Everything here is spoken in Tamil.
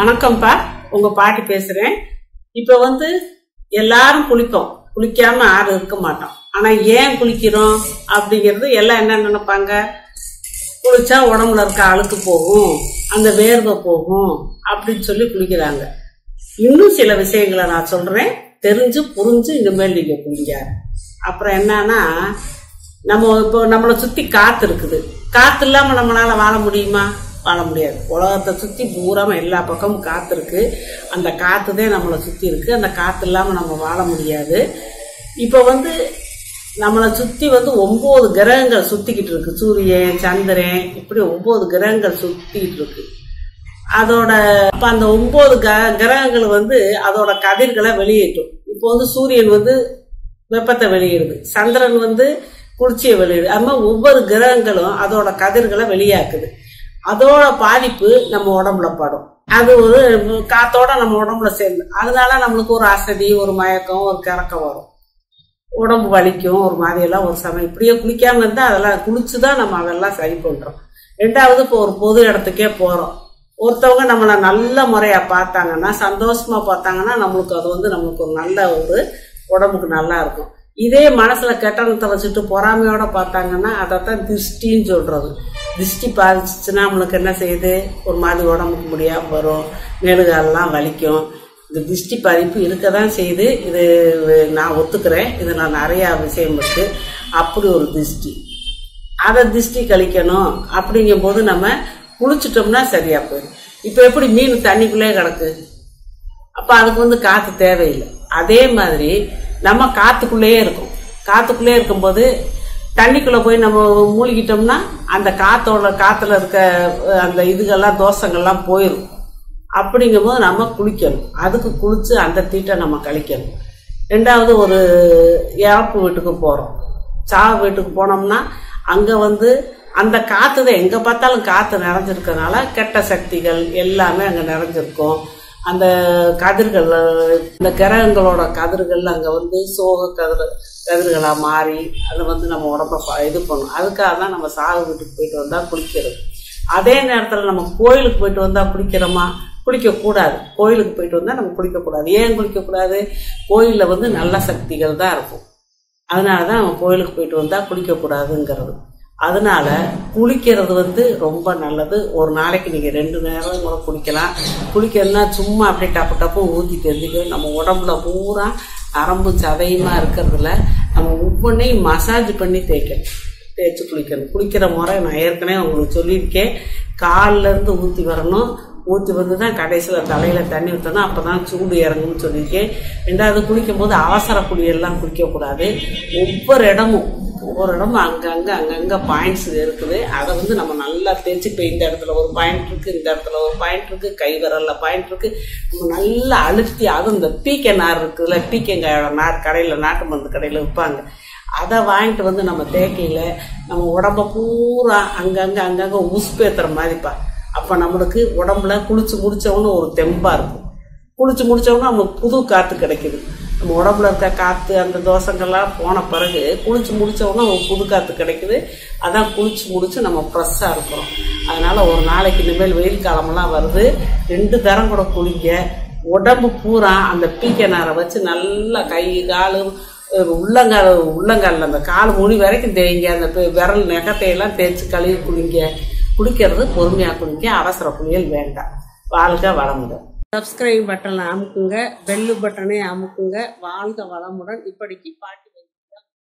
வணக்கம்ப்பா உங்க பாட்டி பேசுறேன். இப்ப வந்து எல்லாரும் குளிப்போம் குளிக்காம யாரும் இருக்க மாட்டோம். ஆனா ஏன் குளிக்கிறோம் அப்படிங்கிறது எல்லாம் என்ன நினைப்பாங்க? குளிச்சா உடம்புல இருக்க அழுக்கு போகும் அந்த வேர்வை போகும் அப்படின்னு சொல்லி குளிக்கிறாங்க. இன்னும் சில விஷயங்களை நான் சொல்றேன். தெரிஞ்சு புரிஞ்சு இனிமேல் நீங்க குளிங்க. அப்புறம் என்னன்னா நம்ம இப்போ நம்மளை சுத்தி காத்து இருக்குது. காத்து இல்லாம நம்மளால வாழ முடியுமா? வாழ முடியாது. உலகத்தை சுற்றி பூராமல் எல்லா பக்கமும் காற்று இருக்குது அந்த காற்று தான் நம்மளை சுற்றி இருக்குது அந்த காற்று இல்லாமல் நம்ம வாழ முடியாது. இப்போ வந்து நம்மளை சுற்றி வந்து ஒம்பது கிரகங்கள் சுற்றிக்கிட்டு இருக்கு. சூரியன் சந்திரன் இப்படி ஒம்பது கிரகங்கள் சுற்றிக்கிட்டு இருக்கு. அதோட இப்போ அந்த ஒம்பது க- கிரகங்கள் வந்து அதோட கதிர்களை வெளியேற்றும். இப்போ வந்து சூரியன் வந்து வெப்பத்தை வெளியிடுது. சந்திரன் வந்து குளிர்ச்சியை வெளியிடுது. அது மாதிரி ஒவ்வொரு கிரகங்களும் அதோட கதிர்களை வெளியாக்குது. அதோட பாதிப்பு நம்ம உடம்புல படும். அது ஒரு காத்தோட நம்ம உடம்புல சேர்ந்து அதனால நம்மளுக்கு ஒரு அசதி ஒரு மயக்கம் ஒரு கிறக்கம் வரும். உடம்பு வலிக்கும் ஒரு மாதிரி எல்லாம் ஒரு சமயம். இப்படியே குளிக்காம இருந்தா அதெல்லாம் குளிச்சுதான் நம்ம அதெல்லாம் சரி பண்றோம். ரெண்டாவது இப்போ ஒரு பொது இடத்துக்கே போறோம். ஒருத்தவங்க நம்மளை நல்ல முறையா பார்த்தாங்கன்னா சந்தோஷமா பார்த்தாங்கன்னா நம்மளுக்கு அது வந்து நம்மளுக்கு ஒரு நல்ல ஒரு உடம்புக்கு நல்லா இருக்கும். இதே மனசுல கெட்டணத்தை வச்சுட்டு பொறாமையோட பார்த்தாங்கன்னா அதைத்தான் திருஷ்டின்னு சொல்றது. திருஷ்டி பாதிச்சுன்னா நம்மளுக்கு என்ன செய்யுது? ஒரு மாதிரி உடம்புக்கு முடியாம வரும். மேலுகாலெலாம் வலிக்கும். இந்த திருஷ்டி பாதிப்பு இருக்க தான் செய்யுது. இது நான் ஒத்துக்கிறேன். இது நான் நிறையா விஷயம் இருக்கு. அப்படி ஒரு திருஷ்டி. அதை திருஷ்டி கழிக்கணும். அப்படிங்கும்போது நம்ம குளிச்சிட்டோம்னா சரியா போயிடும். இப்போ எப்படி மீன் தண்ணிக்குள்ளே கிடக்கு? அப்போ அதுக்கு வந்து காற்று தேவையில்லை. அதே மாதிரி நம்ம காற்றுக்குள்ளேயே இருக்கும். காத்துக்குள்ளே இருக்கும்போது தண்ணிக்குள்ள போய் நம்ம மூழ்கிட்டோம்னா அந்த காத்தோட காத்துல இருக்க அந்த இதுகள்லாம் தோஷங்கள்லாம் போயிடும் அப்படிங்கும்போது நம்ம குளிக்கணும். அதுக்கு குளிச்சு அந்த தீட்டை நம்ம கழிக்கணும். ரெண்டாவது ஒரு இறப்பு வீட்டுக்கு போறோம். சாவு வீட்டுக்கு போனோம்னா அங்க வந்து அந்த காத்து தான். எங்க பார்த்தாலும் காத்து நிறைஞ்சிருக்கனால கெட்ட சக்திகள் எல்லாமே அங்க நிறைஞ்சிருக்கும். அந்த கதிர்கள் இந்த கிரகங்களோட கதிர்கள் அங்கே வந்து சோக கதிர் கதிர்களாக மாறி அதை வந்து நம்ம உடம்ப இது பண்ணும். அதுக்காக தான் நம்ம சாகு வீட்டுக்கு போயிட்டு வந்தால் குளிக்கிறது. அதே நேரத்தில் நம்ம கோயிலுக்கு போயிட்டு வந்தால் குளிக்கிறோமா? குளிக்கக்கூடாது. கோயிலுக்கு போயிட்டு வந்தால் நம்ம குளிக்கக்கூடாது. ஏன் குளிக்கக்கூடாது? கோயிலில் வந்து நல்ல சக்திகள் தான் இருக்கும். அதனால தான் நம்ம கோயிலுக்கு போயிட்டு வந்தால் குளிக்கக்கூடாதுங்கிறது. அதனால குளிக்கிறது வந்து ரொம்ப நல்லது. ஒரு நாளைக்கு நீங்கள் ரெண்டு நேரம் கூட குளிக்கலாம். குளிக்கிறதுனா சும்மா அப்படியே டப்பு டப்பு ஊற்றி தெரிஞ்சுக்கணும் நம்ம உடம்புல பூரா நரம்பு சதையுமா இருக்கிறதுல நம்ம ஒவ்வொன்றையும் மசாஜ் பண்ணி தேய்க்கணும் தேய்ச்சி குளிக்கணும். குளிக்கிற முறை நான் ஏற்கனவே உங்களுக்கு சொல்லியிருக்கேன். காலிலேருந்து ஊற்றி வரணும். ஊற்றி வந்து தான் கடைசியில் தலையில் தண்ணி ஊற்றணும் அப்போ தான் சூடு இறங்கும்னு சொல்லியிருக்கேன். ரெண்டாவது குளிக்கும் போது அவசர குளியெல்லாம் குளிக்கக்கூடாது. ஒவ்வொரு இடமும் ஒவ்வொரு இடமும் அங்கங்கே அங்கங்கே பாயிண்ட்ஸ் இருக்குது. அதை வந்து நம்ம நல்லா தெரிஞ்சு இப்போ இந்த இடத்துல ஒரு பாயிண்ட் இருக்கு இந்த இடத்துல ஒரு பாயிண்ட் இருக்கு கை விரல்ல பாயிண்ட் இருக்கு. நம்ம நல்லா அழுத்தி அதுவும் இந்த பீக்கை நார் இருக்குதுல்ல பீக்கங்காயோட நார் கடையில் நாட்டு மருந்து கடையில் விற்பாங்க அதை வாங்கிட்டு வந்து நம்ம தேக்கையில் நம்ம உடம்ப பூரா அங்கங்கே அங்கங்கே உசுப்பேத்துற மாதிரிப்பா. அப்போ நம்மளுக்கு உடம்புல குளிச்சு முடிச்சவொன்னு ஒரு தெம்பாக இருக்கும். குளிச்சு முடிச்சவொன்னே நம்மளுக்கு புது காற்று கிடைக்குது. நம்ம உடம்புல இருக்க காற்று அந்த தோசங்கள்லாம் போன பிறகு குளிச்சு முடிச்சவொன்னே ஒரு புது காற்று கிடைக்குது. அதான் குளிச்சு முடித்து நம்ம ஃப்ரெஷ்ஷாக இருக்கிறோம். அதனால் ஒரு நாளைக்கு இனிமேல் வெயில் காலமெல்லாம் வருது. ரெண்டு தரம் கூட குளிங்க. உடம்பு பூரா அந்த பீக்கை நாரை வச்சு நல்லா கை கால் உள்ளங்கால் உள்ளங்காலில் அந்த கால் முடி வரைக்கும் தேய்ங்க. அந்த விரல் நெகத்தையெல்லாம் தேய்ச்சி கழுவி குளிங்க. குளிக்கிறது பொறுமையாக குளிங்க. அவசர குளியல் வேண்டாம். வாழ்க வளமுடன். சப்ஸ்கிரைப் பட்டனை அமுக்குங்க பெல்லு பட்டனை அமுக்குங்க வாழ்க வளமுடன். இப்படிக்கு பாட்டி